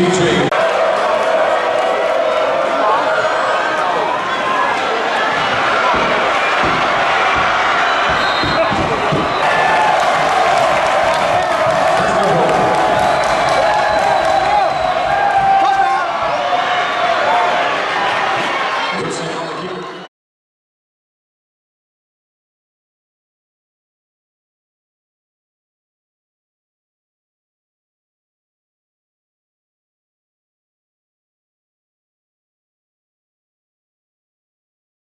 featuring